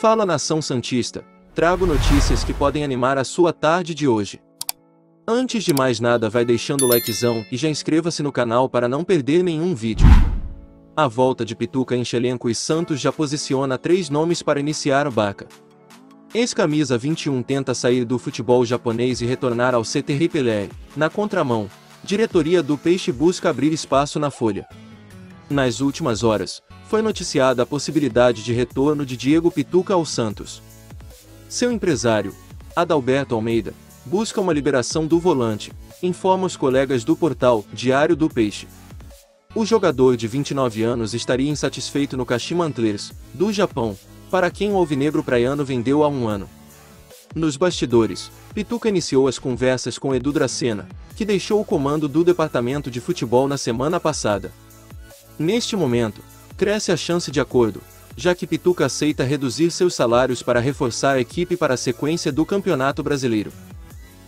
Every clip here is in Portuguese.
Fala nação Santista, trago notícias que podem animar a sua tarde de hoje. Antes de mais nada vai deixando o likezão e já inscreva-se no canal para não perder nenhum vídeo. A volta de Pituca em Elenco e Santos já posiciona três nomes para iniciar o Baca. Ex-camisa 21 tenta sair do futebol japonês e retornar ao CTR Pelé. Na contramão, diretoria do Peixe busca abrir espaço na folha. Nas últimas horas, foi noticiada a possibilidade de retorno de Diego Pituca ao Santos. Seu empresário, Adalberto Almeida, busca uma liberação do volante, informa os colegas do portal Diário do Peixe. O jogador de 29 anos estaria insatisfeito no Kashima Antlers, do Japão, para quem o alvinegro praiano vendeu há um ano. Nos bastidores, Pituca iniciou as conversas com Edu Dracena, que deixou o comando do departamento de futebol na semana passada. Neste momento, cresce a chance de acordo, já que Pituca aceita reduzir seus salários para reforçar a equipe para a sequência do Campeonato Brasileiro.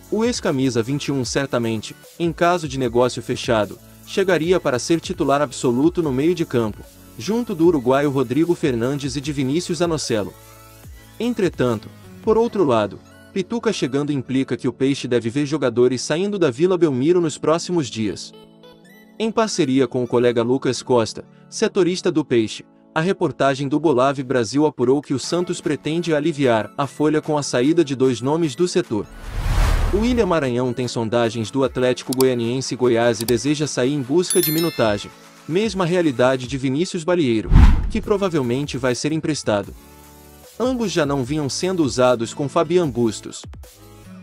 O ex-camisa 21 certamente, em caso de negócio fechado, chegaria para ser titular absoluto no meio de campo, junto do uruguaio Rodrigo Fernandes e de Vinícius Anocelo. Entretanto, por outro lado, Pituca chegando implica que o Peixe deve ver jogadores saindo da Vila Belmiro nos próximos dias. Em parceria com o colega Lucas Costa, setorista do Peixe, a reportagem do Bolave Brasil apurou que o Santos pretende aliviar a folha com a saída de dois nomes do setor. O William Maranhão tem sondagens do Atlético Goianiense Goiás e deseja sair em busca de minutagem, mesma realidade de Vinícius Balieiro, que provavelmente vai ser emprestado. Ambos já não vinham sendo usados com Fabian Bustos.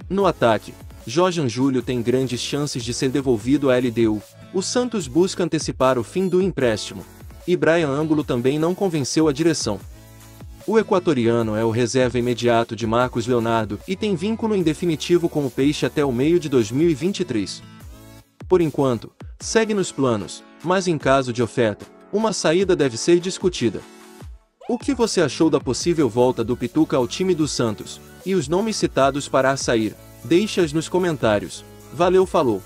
No ataque, Jorge Júlio tem grandes chances de ser devolvido à LDU. O Santos busca antecipar o fim do empréstimo. E Brian Ângulo também não convenceu a direção. O equatoriano é o reserva imediato de Marcos Leonardo e tem vínculo em definitivo com o Peixe até o meio de 2023. Por enquanto, segue nos planos, mas em caso de oferta, uma saída deve ser discutida. O que você achou da possível volta do Pituca ao time do Santos, e os nomes citados para a sair? Deixe-as nos comentários. Valeu falou!